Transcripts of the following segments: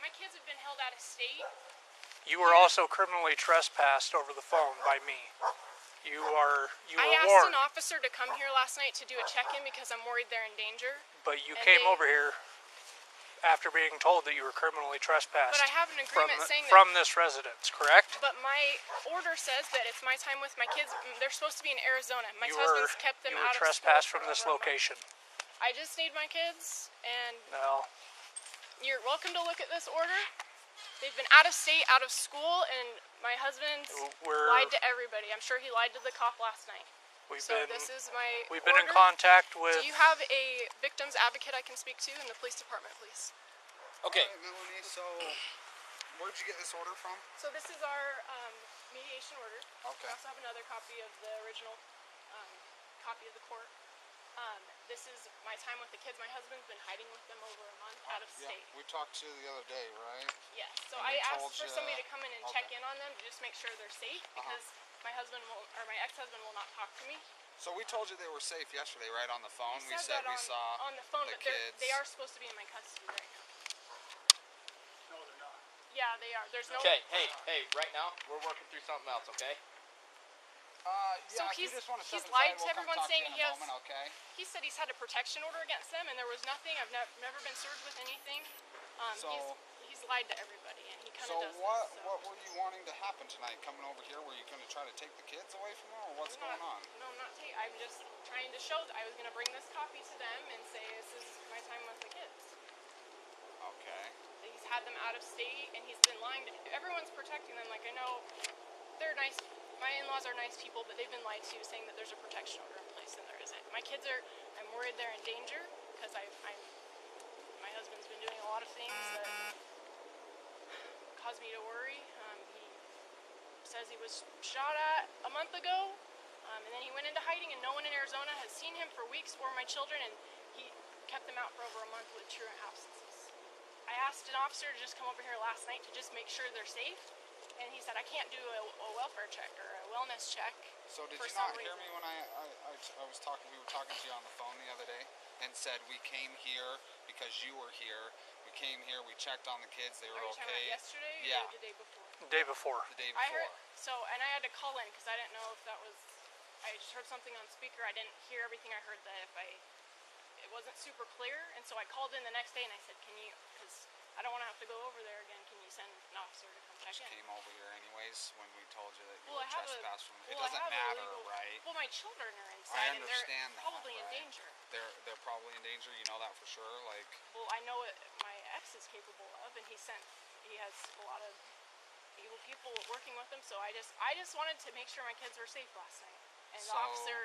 My kids have been held out of state. You were also criminally trespassed over the phone by me. You are you I asked warned, an officer to come here last night to do a check-in because I'm worried they're in danger. but you came they- over here after being told that you were criminally trespassed But I have an from agreement the- saying that. from this residence, correct? But my order says that it's my time with my kids. Mm, They're supposed to be in Arizona. My you were husband's kept them you were out trespassed of school from this location. I just need my kids, and No. You're welcome to look at this order. They've been out of state, out of school, and my husband's We're lied to everybody. I'm sure he lied to the cop last night. we've So been this is my we've been in contact with Do you have a victim's advocate I can speak to in the police department, please? Okay. Alright, Melanie, so where'd you get this order from? So this is our um, mediation order. Okay. We also have another copy of the original um, copy of the court. Um, this is my time with the kids. My husband's been hiding with them over a month out of Yeah, state. we talked to you the other day, right? Yes. So And I asked for you- somebody to come in and check in on them to just make sure they're safe Uh-huh. because my husband will or my ex-husband will not talk to me. So we told you they were safe yesterday, right on the phone. He we said said that we on, saw on the phone, the but they're, kids. they are supposed to be in my custody right now. No, they're not. Yeah, they are. There's no. Okay. Hey, hey. Right now, we're working through something else. Okay. Uh, So yeah, he's- to he's lied to we'll come everyone talk to saying he has- moment, okay? He said he's had a protection order against them, and there was nothing. I've nev- never been served with anything. Um, So- he's, he's lied to everybody, and he kind So of does what this. So. what were you wanting to happen tonight? Coming over here, were you going to try to take the kids away from them, or what's not, going on? No, I'm not taking. I'm just trying to show. That I was going to bring this copy to them and say this is my time with the kids. Okay. He's had them out of state, and he's been lying. To, everyone's protecting them. Like I know, they're nice. My in-laws are nice people, but they've been lied to, saying that there's a protection order in place, and there isn't. My kids are. I'm worried they're in danger because I'm. My husband's been doing a lot of things that cause me to worry. Um, he says he was shot at a month ago, um, and then he went into hiding, and no one in Arizona has seen him for weeks or my children, and he kept them out for over a month with truant absences. I asked an officer to just come over here last night to just make sure they're safe, and he said I can't do a, a welfare check or wellness check. So did for you some not hear reason. me when I, I, I, I was talking? We were talking to you on the phone the other day, and said we came here because you were here. We came here. We checked on the kids. They Are were you okay. about yesterday Yeah. the day before? The day before. The day I before. heard so, and I had to call in because I didn't know if that was. I just heard something on speaker. I didn't hear everything. I heard that if I, it wasn't super clear, and so I called in the next day and I said, "Can you? Because I don't want to have to go over there again. Can you send an officer to come check just in?" came over here anyways when we told you that you Well, were I trespassed from. It well, I doesn't matter, legal- right? Well, my children are inside, and understand they're that, probably in right? danger. They're they're probably in danger. You know that for sure. Like Well, I know what my ex is capable of, and he sent. He has a lot of evil people working with him. So I just, I just wanted to make sure my kids were safe last night, and the officer.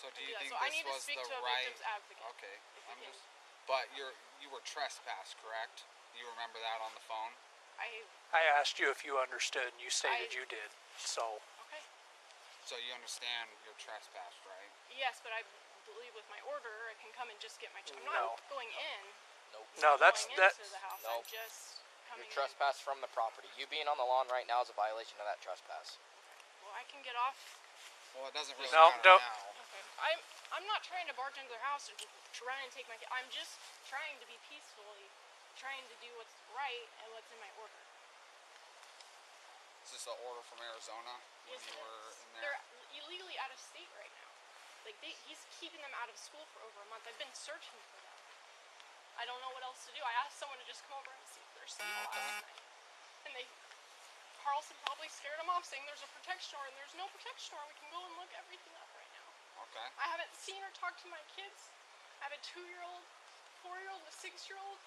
so. Do you think so this I need to was speak the to a right? victim's advocate. Okay, I'm can, just. But you're you were trespassed, correct? You remember that on the phone? I I asked you if you understood, and you stated I- you did. So okay. So you understand you're trespassed, right? Yes, but I believe with my order, I can come and just get my. Ch- I'm No. not going in. Nope. no, that's going that. into the house. Nope. I'm just coming. You're trespass from the property. You being on the lawn right now is a violation of that trespass. In. Well, I can get off. Well, it doesn't really No, matter don't- now. Okay. I'm. I'm not trying to barge into their house and to run and take my. ki- I'm just trying to be peacefully, trying to do what's right and what's in my order. Is this an order from Arizona when Yes, you were in They're illegally out of state right now. Like they, he's keeping them out of school for over a month. I've been searching for them. I don't know what else to do. I asked someone to just come over and see if they're last night, and they. Carlson probably scared them off, saying there's a protection order, and there's no protection order. We can go and look everything up right now. Okay. I haven't seen or talked to my kids. I have a two-year-old, four-year-old, a six-year-old,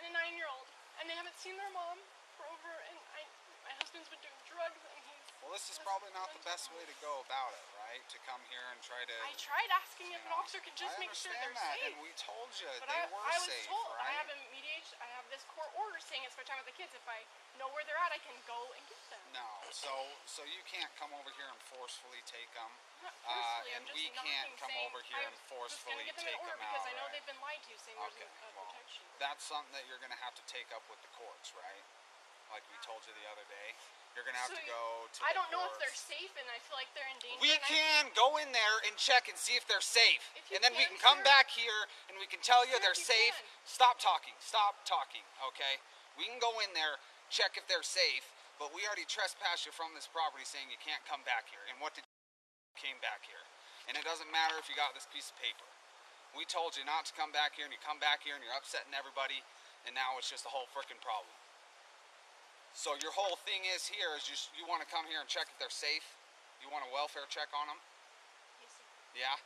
and a nine-year-old, and they haven't seen their mom for over. And I, my husband's been doing drugs, and he's. Well, this is probably not the best way to go about it, right? To come here and try to. I tried asking if you an officer could just make sure they're that, safe. and we told you But they I, were I was safe, told right? I have a mediation. I have this court order saying it's my time with the kids. If I know where they're at, I can go and get them. No, so so you can't come over here and forcefully take them. Not Uh, forcefully, and I'm just we can't come over here I'm and just forcefully gonna get them take them because out, I know right? they've been lied to, saying there's Okay, a, a well, protection. That's something that you're gonna have to take up with the courts, right? Like we told you the other day. You're gonna have So to go to. I don't know if they're safe, and I feel like they're in danger. We and I- can go in there and check and see if they're safe. If you And then we can, can come back here and we can tell you Sir, they're you safe. can. Stop talking. Stop talking, okay? We can go in there, check if they're safe, but we already trespassed you from this property saying you can't come back here. And what did you came back here? And it doesn't matter if you got this piece of paper. We told you not to come back here and you come back here and you're upsetting everybody and now it's just a whole freaking problem. So your whole thing is here is just you want to come here and check if they're safe. You want a welfare check on them? Yes, sir. Yeah.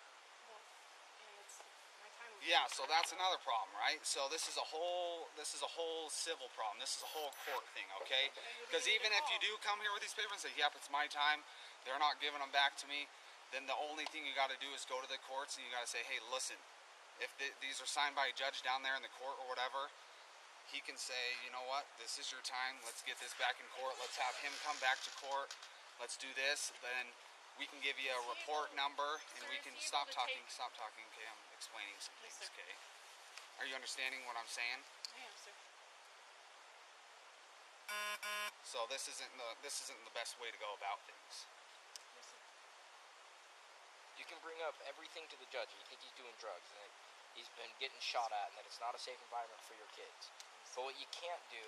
Well, and it's my time. was- Yeah, so that's another problem, right? So this is a whole this is a whole civil problem. This is a whole court thing, okay? Because even if you do come here with these papers and say, "Yep, it's my time," they're not giving them back to me. Then the only thing you got to do is go to the courts and you got to say, "Hey, listen, if th- these are signed by a judge down there in the court or whatever." He can say, you know what, this is your time. Let's get this back in court. Let's have him come back to court. Let's do this. Then we can give you a report number and we can stop talking. Stop talking. I'm explaining some Yes, things. sir. Okay. Are you understanding what I'm saying? I am, sir. So this isn't the this isn't the best way to go about things. Yes, sir. You can bring up everything to the judge. You think he's doing drugs and that he's been getting shot at and that it's not a safe environment for your kids. But what you can't do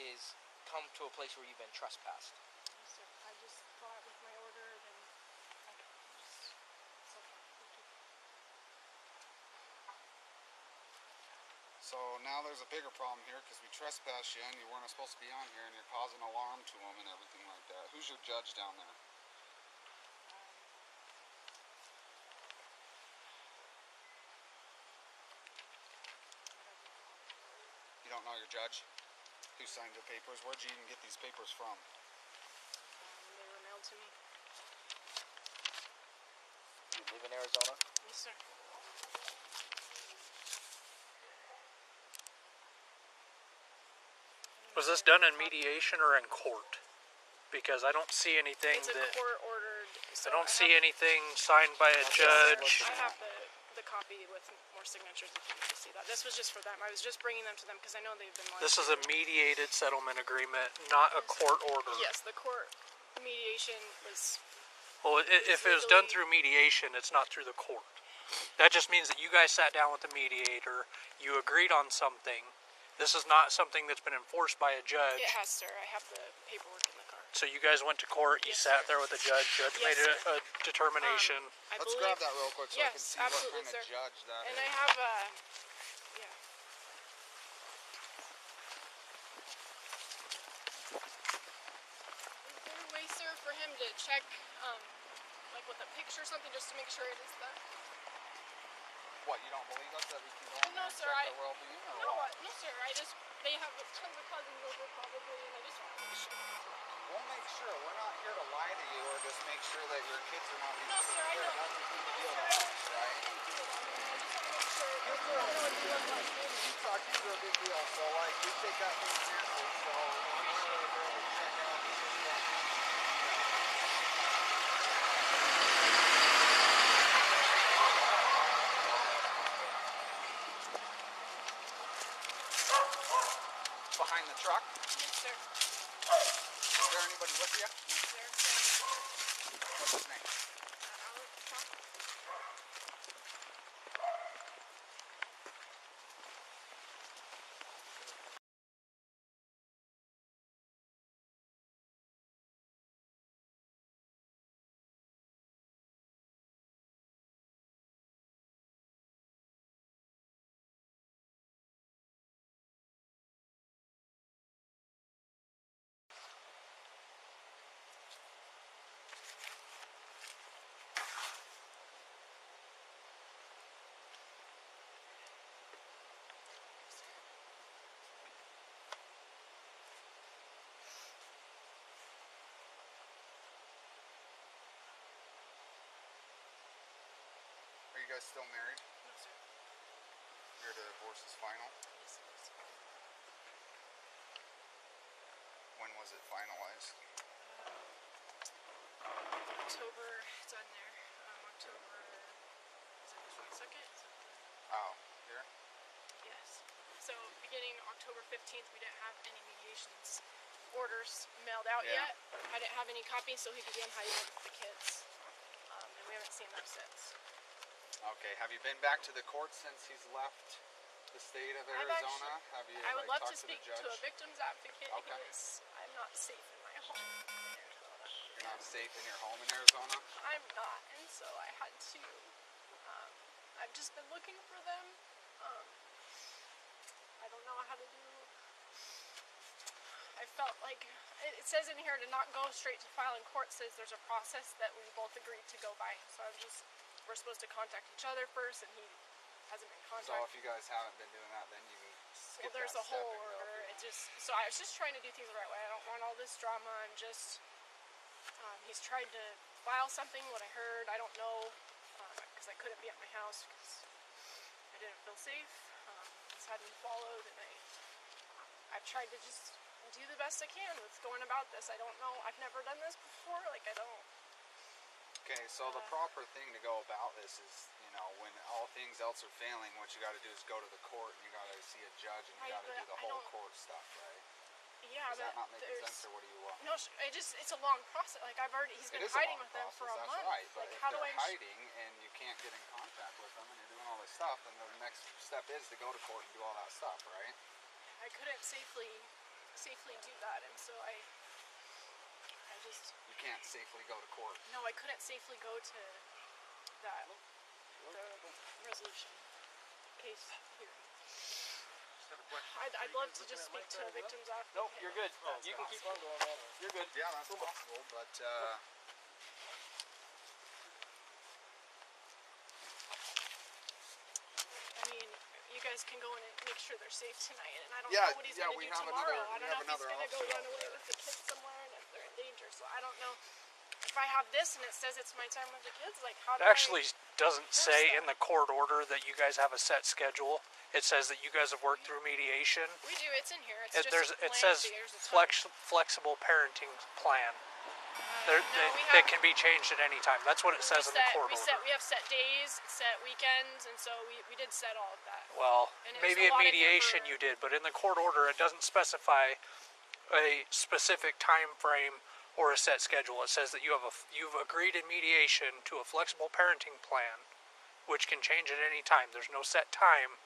is come to a place where you've been trespassed. Yes, sir. I just thought with my order, then I could just. It's okay. Thank you. So now there's a bigger problem here because we trespassed you and you weren't supposed to be on here and you're causing alarm to them and everything like that. Who's your judge down there? You don't know your judge? Who signed your papers? Where'd you even get these papers from? Um, they were mailed to me. You live in Arizona? Yes, sir. Was this done in mediation or in court? Because I don't see anything It's a that court ordered. So I don't have- see anything signed by a judge. I have the the copy with more signatures if you need to see that. This was just for them. I was just bringing them to them because I know they've been. This is a mediated settlement agreement, not a court order. Yes, the court mediation was. Well, i- if it was done through mediation, it's not through the court. That just means that you guys sat down with the mediator, you agreed on something. This is not something that's been enforced by a judge. It has, sir. I have the paperwork in the car. So you guys went to court, you Yes, sat sir. there with the judge, judge Yes, made a, a determination. Um, I Let's believe, grab that real quick so I can Yes, see what absolutely, kind of sir. judge that And is. I have a. Yeah. Is there a way, sir, for him to check, um, like with a picture or something, just to make sure it is the? What, you don't believe us that we can go in No, there sir, I- well-being or No, what? No, sir. I just they have tons of cousins over probably, and I just want to make sure. We'll make sure. We're not here to lie to you or just make sure that your kids are not being No, sir, I know. That's a No, deal sir, I- right? I didn't do it. I just want to make sure. Yes, I sir. don't know you look. You talk to a big deal, so like we take that thing seriously. So we're really, really check out these things. Behind the truck. Yes, sir. Is there anybody with you? Yes, sir. What's his name? Uh, Alex Trump. Are you guys still married? No, sir. Your divorce is final. Yes. When was it finalized? October. It's on there. Um, October. Is it the twenty second? Oh, here. Yes. So beginning October fifteenth, we didn't have any mediations. orders mailed out Yeah. yet. I didn't have any copies, so he began hiding them with the kids. Um, and we haven't seen them since. Okay. Have you been back to the court since he's left the state of Arizona? actually- have you? I would like, love to speak to, to, a victim's advocate Okay. because I'm not safe in my home. in Arizona. You're not safe in your home in Arizona. I'm not, and so I had to. Um, I've just been looking for them. Um, I don't know how to do. I felt like it, it says in here to not go straight to file in court. Says there's a process that we both agreed to go by. So I'm just we're supposed to contact each other first, and he hasn't been So contacted. if you guys haven't been doing that, then you can skip Well, there's a whole order. It just so I was just trying to do things the right way. I don't want all this drama. I'm just um, he's tried to file something. What I heard, I don't know because I couldn't be at my house because I didn't feel safe. Um, he's had me followed, and I I've tried to just do the best I can with going about this. I don't know. I've never done this before. Like I don't. Okay, so the proper thing to go about this is, you know, when all things else are failing, what you got to do is go to the court and you got to see a judge and you got to do the I whole court stuff, right? Yeah, Does but that not make sense, or what do you want? No, it just it's a long process. Like I've already, he's been hiding with them for a process, month. That's right, but like if how do they're I? ins- hiding and you can't get in contact with them and you're doing all this stuff, then the next step is to go to court and do all that stuff, right? I couldn't safely safely do that, and so I I just You can't safely go to court. no, I couldn't safely go to that the resolution case hearing. I'd, I'd love to just speak to a victim's advocate. Nope, you're good. you can keep on going, man. You're good. Yeah, that's possible, but uh, I mean, you guys can go in and make sure they're safe tonight, and I don't Yeah, know what he's yeah, gonna we do have tomorrow. another- I we don't have know if he's another gonna go officer run away with the kids somewhere and if they're in danger. So I don't know if I have this and it says it's my time with the kids. Like how It do actually I? doesn't say in the court order that you guys have a set schedule. It says that you guys have worked through mediation. We do. It's in here. It's It, just there's, it says there's a ton. flex, flexible parenting plan. Uh, there, no, that have- can be changed at any time. That's what it says in the court we order. set we have set days, set weekends, and so we, we did set all of that. Well, it maybe in mediation you did, but in the court order it doesn't specify a specific time frame or a set schedule. It says that you have a f- you've agreed in mediation to a flexible parenting plan, which can change at any time. There's no set time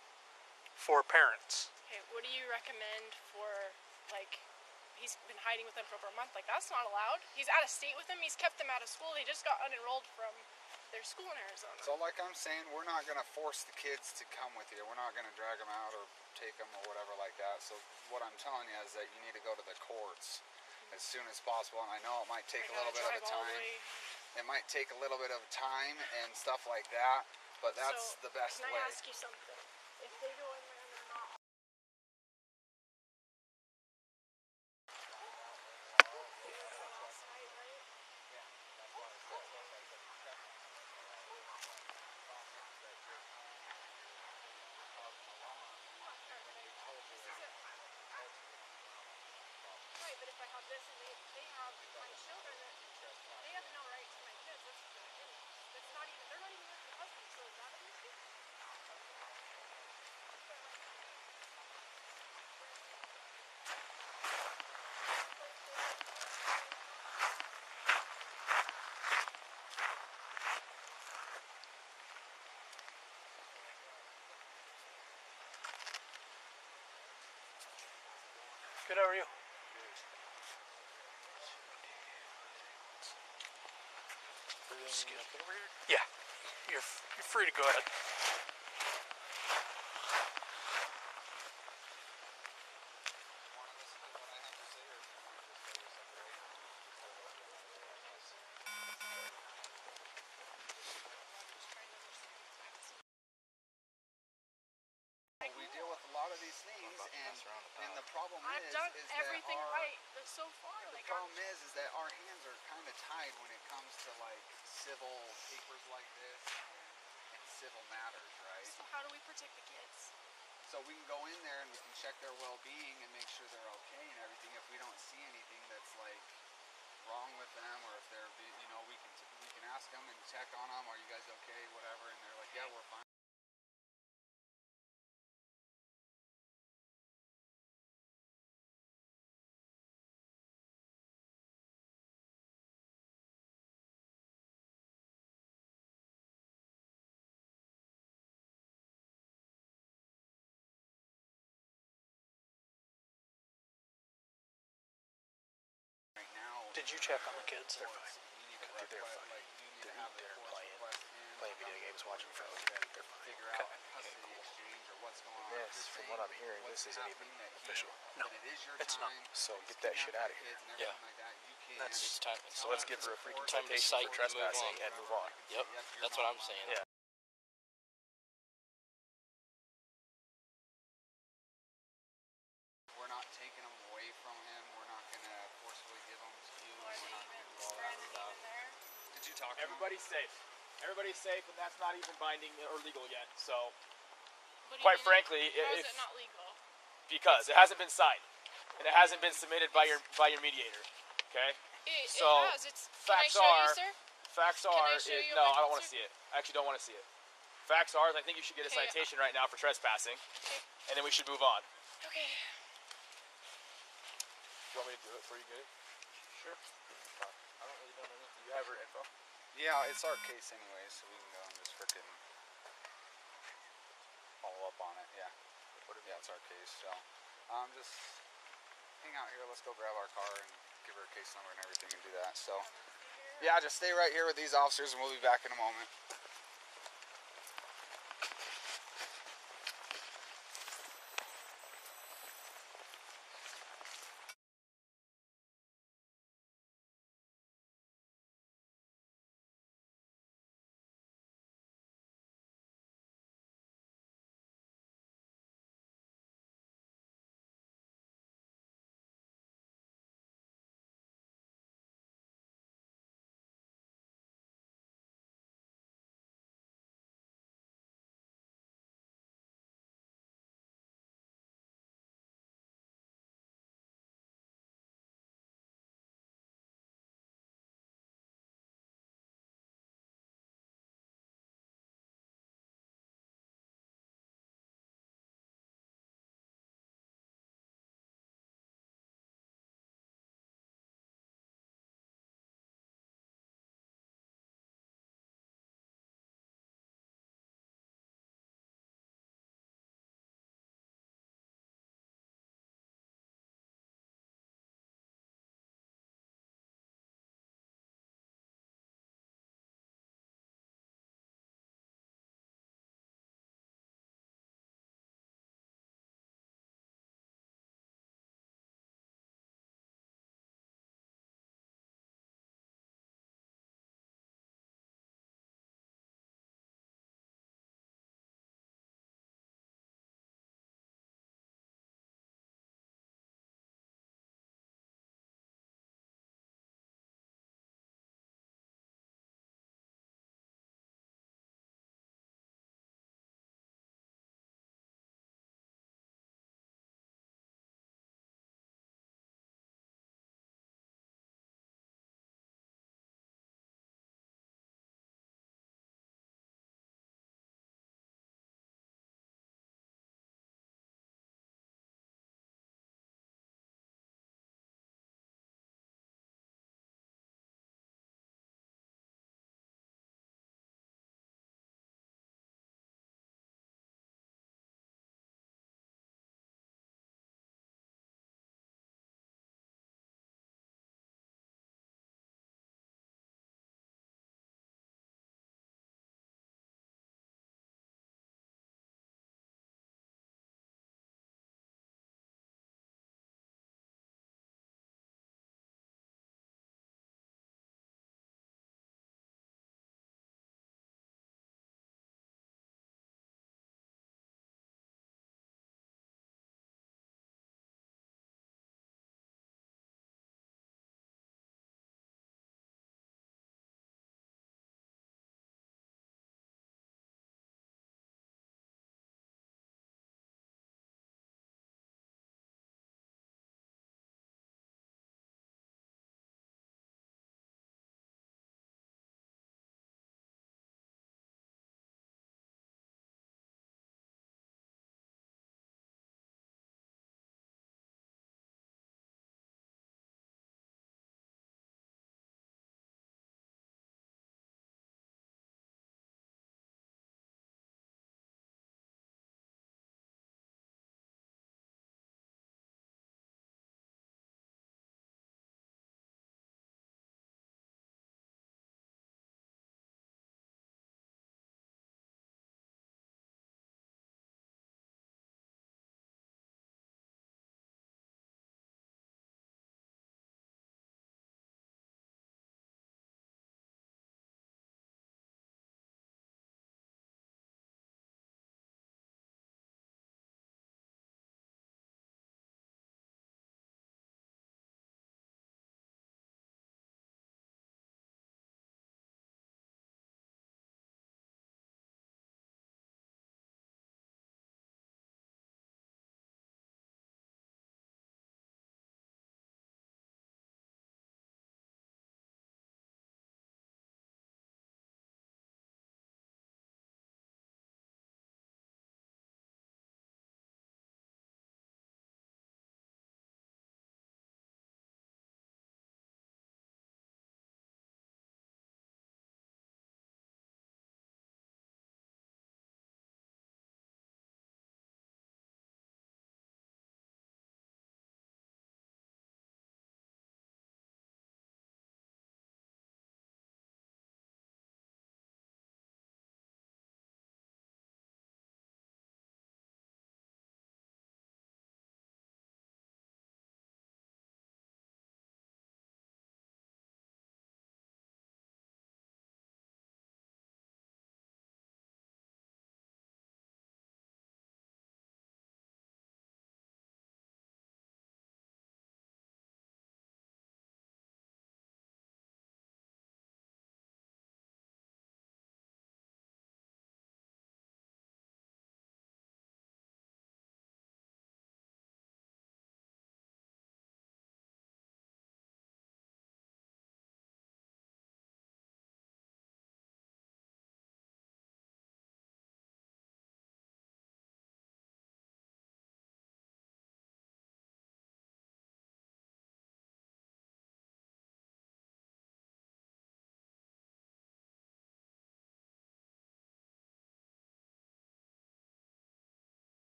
for parents. Okay, what do you recommend for like? He's been hiding with them for over a month. Like that's not allowed. He's out of state with them. He's kept them out of school. They just got unenrolled from their school in Arizona. so like I'm saying, we're not gonna force the kids to come with you. We're not gonna drag them out or take them or whatever like that. So what I'm telling you is that you need to go to the courts as soon as possible. And I know it might take I a little bit of a drive all the time. It might take a little bit of time and stuff like that, but that's so, the best can way. I ask you something? If they in there and they're not. Right, but if I have this and they, they have my children, that they have no right to my kids. That's, that's not even, they're not even with the husband, so is that an issue? Good, how are you? Excuse me. Yeah, you're you're free to go ahead. We deal with a lot of these things, about to and mess around with and that. the problem I've is, done is everything our, right so far. The Like, problem I'm, is, is that our hands are kind of tied when it comes to like civil papers like this and, and civil matters, right? so how do we protect the kids? So we can go in there and we can check their well-being and make sure they're okay and everything. If we don't see anything that's like wrong with them, or if they're, you know, we can t- we can ask them and check on them. Are you guys okay? Whatever, and they're like, yeah, we're fine. Did you check on the kids? They're fine. Dude, they're fine. They're, they're playing, playing video games, watching phone. They're fine. figure out custody exchange or what's going on. From what I'm hearing, this isn't even happening that he- official. No, it is your it's not. So get that shit out of here. Yeah. everything like that, you That's- time. So let's give her a freaking Time to citation cite for move trespassing on. and move on. Yep, that's what I'm saying. Yeah. We're not taking them away from him. We're not gonna forcefully give them to you. Or We're not even gonna do all that Brandon stuff. even there. Did you talk to him? Everybody's safe. Everybody's safe, and that's not even binding or legal yet. So, What do you quite frankly, How if is it not legal? because it hasn't been signed and it hasn't been submitted by your by your mediator, okay? It, So, it has. It's. Can I facts show are- you, sir? Facts I are, show it- you no, I don't want to see it. I actually don't want to see it. Facts are, is I think you should get a Okay, uh, citation right now for trespassing, Okay. and then we should move on. Okay. You want me to do it for you, good? Sure. I don't really know anything. You have her info? Yeah, it's our case anyway, so we can go and just frickin' follow up on it. Yeah. Yeah, it's our case. So, um, just hang out here. Let's go grab our car and give her a case number and everything and do that. So, yeah, just stay right here with these officers and we'll be back in a moment.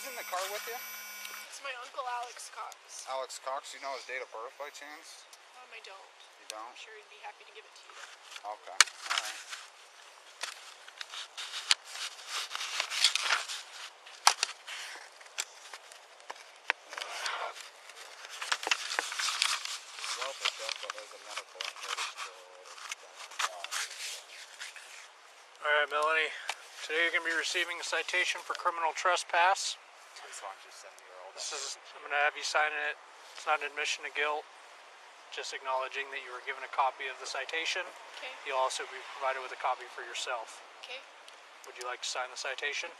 Who's in the car with you? It's my uncle Alex Cox. Alex Cox. You know his date of birth by chance? Um, I don't. You don't? I'm sure he'd be happy to give it to you. Okay. All right. Welfare check, but there's a medical in here that's still All right, Melanie. Today you're going to be receiving a citation for criminal trespass. Please, why don't you send me your old This is I'm going to have you sign it. It's not an admission of guilt. Just acknowledging that you were given a copy of the citation. Okay. You'll also be provided with a copy for yourself. Okay. Would you like to sign the citation?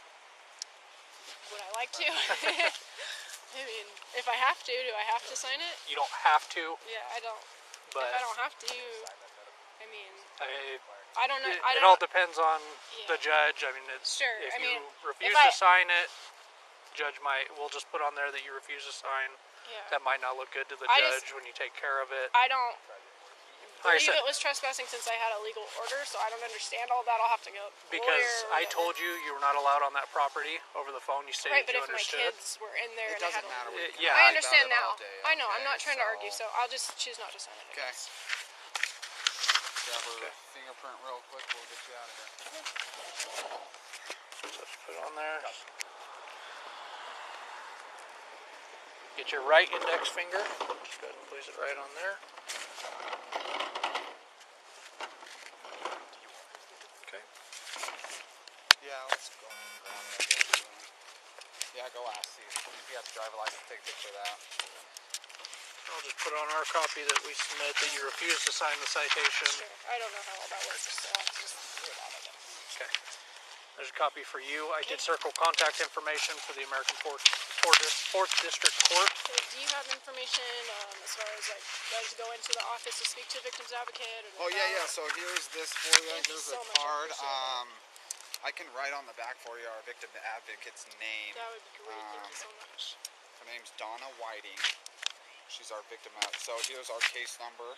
Would I like to? I mean, if I have to, do I have to sign it? You don't have to, Yeah, I don't. but if I don't have to, I mean, I- I don't know. it, I don't. all depends on the judge. I mean, it's Sure, if I you mean, refuse if to I- sign it, judge might. We'll just put on there that you refuse to sign. yeah. That might not look good to the I judge just- when you take care of it. I don't Like I believe said- it was trespassing since I had a legal order, so I don't understand all that. I'll have to go. Because I told you you were not allowed on that property over the phone. You stated Right, but you if my understood. kids were in there It and I doesn't had matter. We can yeah. I understand now. all day, I know. I'm not trying to argue, So- so I'll just choose not to sign it. Okay. Grab her fingerprint real quick. We'll get you out of here. Just put it on there. Get your right index finger. Just go ahead and place it right on there. Okay. Yeah, let's go. and grab it, I Yeah, go ask. See you have to drive a license. Take a picture of that. I'll just put on our copy that we submit that you refuse to sign the citation. Sure. I don't know how all that works, so I'll just figure it out. I guess. Okay. There's a copy for you. I did circle contact information for the American Fork, Fourth, Fourth District Court. So do you have information um, as far as like does go into the office to speak to victims advocate? Or Oh yeah, yeah. So here's this for you. Thank you so a card. Um, I can write on the back for you our victim advocate's name. That would be great. Thank you um, so much. Her name's Donna Whiting. She's our victim. Ad- so here's our case number.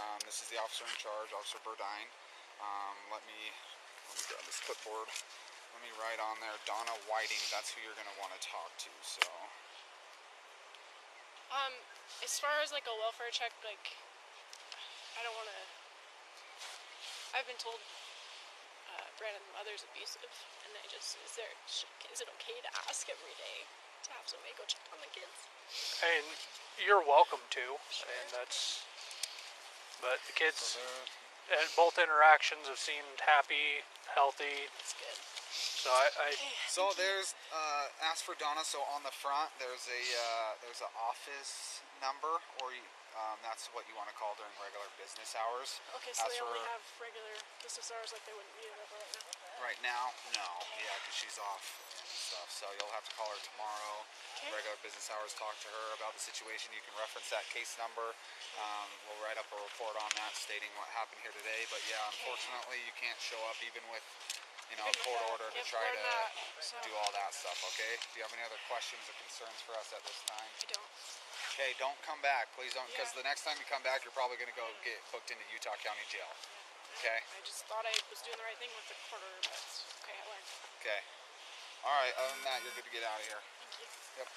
Um, this is the officer in charge, Officer Burdine. Um, let me let me grab this clipboard. Let me write on there Donna Whiting. That's who you're gonna want to talk to. So Um, as far as like a welfare check, like I don't want to. I've been told uh, Brandon's mother's abusive, and I just is there sh- is it okay to ask every day to have somebody go check on the kids? And you're welcome to, and that's. But the kids at both interactions have seemed happy, healthy. It's good. So I, I So there's uh, ask for Donna. So on the front there's a uh, there's an office number, or you, um, that's what you want to call during regular business hours. Okay, so Ask they only have regular business hours, like they wouldn't be available right now. Right now, no. Yeah, because she's off and stuff. So you'll have to call her tomorrow. Okay. Regular business hours. Talk to her about the situation. You can reference that case number. Um, we'll write up a report on that stating what happened here today. But yeah, unfortunately, you can't show up even with you know a court order to try to do all that stuff. Okay. Do you have any other questions or concerns for us at this time? I don't. Okay, don't come back, please don't, because Yeah. the next time you come back, you're probably gonna go get booked into Utah County Jail. Okay. I just thought I was doing the right thing with the court order, but okay, I learned. Okay. All right. Other than that, you're good to get out of here. Thank you. Yep.